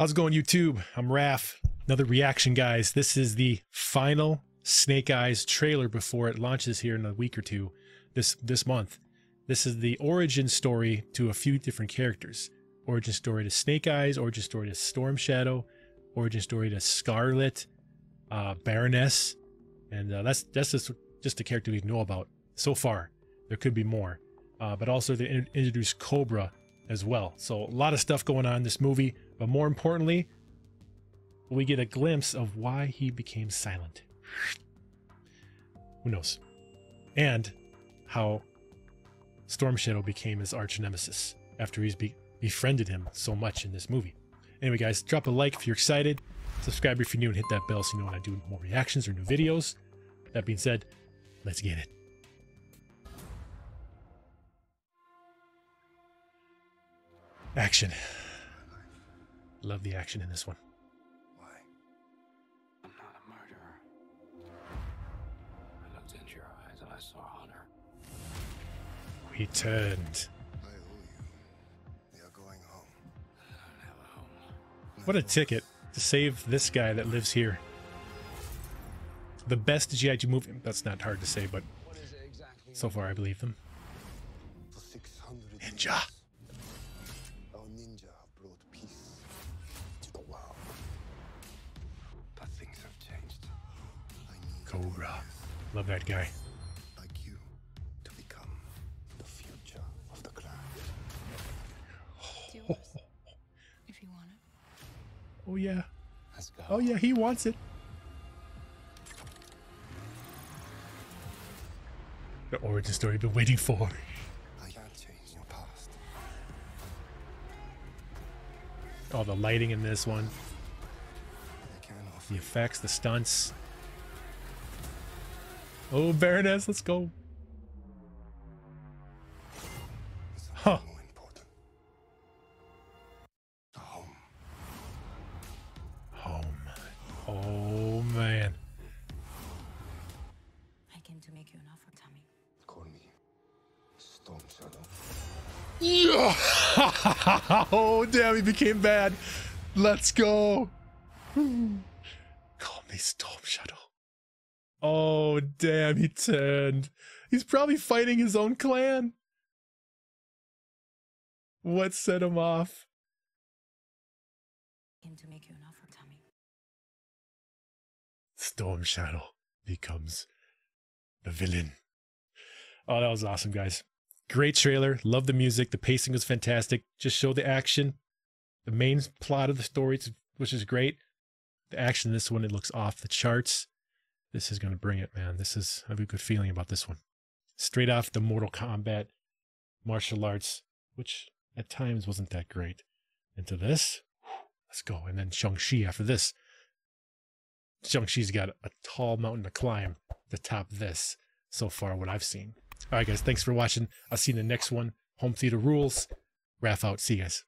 How's it going, YouTube? I'm Raph. Another reaction, guys. This is the final Snake Eyes trailer before it launches here in a week or two this this month. This is the origin story to a few different characters. Origin story to Snake Eyes, origin story to Storm Shadow, origin story to Scarlett, uh, Baroness, and uh, that's that's just just the character we know about so far. There could be more, uh, but also they in- introduced Cobra as well. So a lot of stuff going on in this movie, but more importantly, we get a glimpse of why he became silent. Who knows? And how Storm Shadow became his arch nemesis after he's be- befriended him so much in this movie. Anyway, guys, drop a like if you're excited. Subscribe if you're new and hit that bell so you know when I do more reactions or new videos. That being said, let's get it. Action. Love the action in this one. Why? I'm not a murderer. I looked into your eyes and I saw honor. We turned. I owe you. We are going home. I don't have a home. What a ticket to save this guy that lives here. The best G.I. Joe movie. That's not hard to say, but What is it exactly? so far I believe them. Ninja. Cobra. Love that guy. like you to become the future of the clan. Do yours. if you want it. Oh yeah. Let's go. Oh yeah, he wants it. The origin story you've been waiting for. I can't change your past. All the lighting in this one, I can offer the effects, the stunts. Oh, Baroness, let's go. Huh. Oh, more important. Home. Home. Oh man. I came to make you an offer, Tommy. Call me Storm Shadow. Yeah. oh damn, he became bad. Let's go. Call me Storm Shadow. Oh damn, he turned. He's probably fighting his own clan. What set him off? To make you an offer, Tommy. Storm Shadow becomes the villain. Oh, that was awesome, guys. Great trailer. Love the music. The pacing was fantastic. Just show the action. The main plot of the story, which is great. The action in this one, it looks off the charts. This is going to bring it, man. This is, I have a good feeling about this one. Straight off the Mortal Kombat martial arts, which at times wasn't that great. Into this, let's go. And then Shang-Chi after this. Shang-Chi's got a tall mountain to climb to top this so far, what I've seen. All right, guys, thanks for watching. I'll see you in the next one. Home theater rules. Raph out. See you guys.